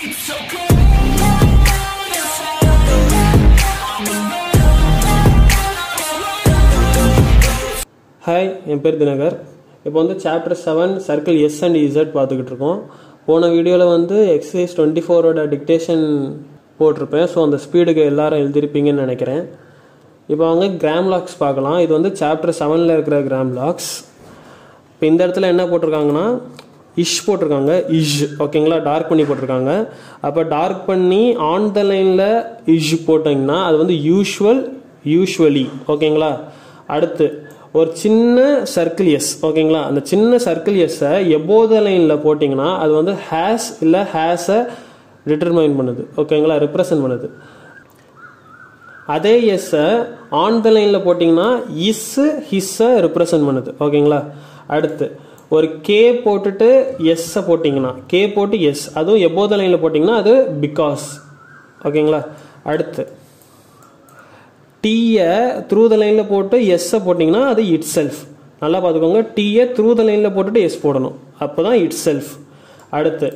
Hi என் பேர் தினகர். இப்போ வந்து chapter seven circle S and Z பார்த்துக்கிட்டு இருக்கோம். போன வீடியோவில் வந்து எக்ஸசைஸ் டுவெண்ட்டி ஃபோரோட டிக்டேஷன் போட்டிருப்பேன். ஸோ அந்த ஸ்பீடுக்கு எல்லாரும் எழுதிருப்பீங்கன்னு நினைக்கிறேன். இப்போ அவங்க கிராம் லாக்ஸ் பார்க்கலாம். இது வந்து சாப்டர் செவனில் இருக்கிற கிராம் லாக்ஸ் இப்போ இந்த இடத்துல என்ன போட்டிருக்காங்கன்னா இஷ் போட்டிருக்காங்க. இஷ் ஓகேங்களா? டார்க் பண்ணி போட்டிருக்காங்க. அப்போ டார்க் பண்ணி ஆன் த லைனில் இஷ் போட்டிங்கன்னா அது வந்து யூஷுவல் யூஷுவலி ஓகேங்களா? அடுத்து ஒரு சின்ன சர்க்கிள் எஸ் ஓகேங்களா? அந்த சின்ன சர்க்கிள் எஸ்ஸை எபோத லைனில் போட்டிங்கன்னா அது வந்து ஹேஸ் இல்லை ஹேஸை டிட்டர்மைன் பண்ணுது. ஓகேங்களா? ரெப்ரசன்ட் பண்ணுது. அதே எஸ்ஸை ஆன் த லைனில் போட்டிங்கன்னா இஸ்ஸு ஹிஸ்ஸை ரெப்ரசன்ட் பண்ணுது. ஓகேங்களா? அடுத்து ஒரு கே போட்டுட்டு எஸ்ஸை போட்டிங்கன்னா கே போட்டு எஸ் அதுவும் எபோத லைனில் போட்டிங்கன்னா அது பிகாஸ் ஓகேங்களா அடுத்து. டீயை த்ரூ த லைனில் போட்டு எஸ்ஸை போட்டிங்கன்னா அது இட் செல்ஃப் நல்லா பார்த்துக்கோங்க. டீயை த்ரூ த லைனில் போட்டுட்டு எஸ் போடணும். அப்போ தான் இட் செல்ஃப் அடுத்து.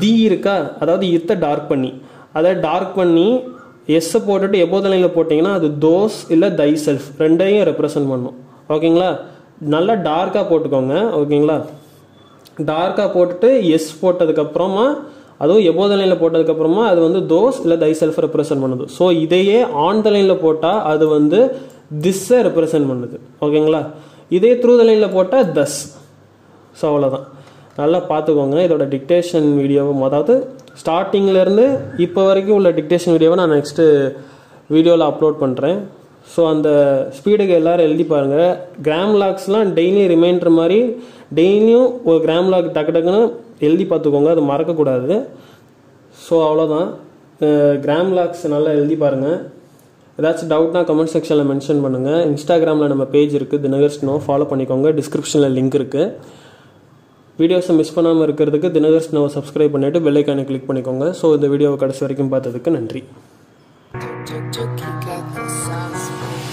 தி இருக்கா? அதாவது இத்தை டார்க் பண்ணி. அதை டார்க் பண்ணி எஸ்ஸை போட்டுட்டு எப்போது லைனில் போட்டிங்கன்னா அது தோஸ் இல்லை தை செல்ஃப் ரெண்டையும் ரெப்ரசன்ட் பண்ணும். ஓகேங்களா நல்லா டார்க்காக போட்டுக்கோங்க ஓகேங்களா? டார்க்காக போட்டுட்டு எஸ் போட்டதுக்கப்புறமா அதுவும் எபோத லைனில் போட்டதுக்கப்புறமா அது வந்து தோஸ் இல்லை தை செல்ஃப் ரெப்ரசன்ட் பண்ணுது. ஸோ இதையே ஆன் த லைனில் போட்டால் அது வந்து திஸ்ஸை ரெப்ரசன்ட் பண்ணுது. ஓகேங்களா? இதே த்ரூ த லைனில் போட்டால் தஸ் ஸோ அவ்வளோதான் நல்லா பார்த்துக்கோங்க. இதோட டிக்டேஷன் வீடியோவும் அதாவது ஸ்டார்டிங்லேருந்து இப்போ வரைக்கும் உள்ள டிக்டேஷன் வீடியோவை நான் நெக்ஸ்ட்டு வீடியோவில் அப்லோட் பண்ணுறேன் ஸோ அந்த ஸ்பீடுக்கு எல்லோரும் எழுதி பாருங்கள் கிராம் லாக்ஸ்லாம் டெய்லி ரிமைண்டர் மாதிரி டெய்லியும் ஒரு கிராம் லாக் டக்கு டக்குன்னு எழுதி பார்த்துக்கோங்க. அது மறக்கக்கூடாது. ஸோ அவ்வளோதான் கிராம் லாக்ஸ் நல்லா எழுதி பாருங்கள் ஏதாச்சும் டவுட்னா கமெண்ட் செக்ஷனில் மென்ஷன் பண்ணுங்கள் இன்ஸ்டாகிராமில் நம்ம பேஜ் இருக்குது தினகர் ஸ்னோ ஃபாலோ பண்ணிக்கோங்க. டிஸ்கிரிப்ஷனில் லிங்க் இருக்குது வீடியோஸை மிஸ் பண்ணாமல் இருக்கிறதுக்கு தினகர் ஸ்னோவை சப்ஸ்கிரைப் பண்ணிவிட்டு பெல்லைக்கானை கிளிக் பண்ணிக்கோங்க. ஸோ இந்த வீடியோவை கடைசி வரைக்கும் பார்த்ததுக்கு நன்றி. get the sun's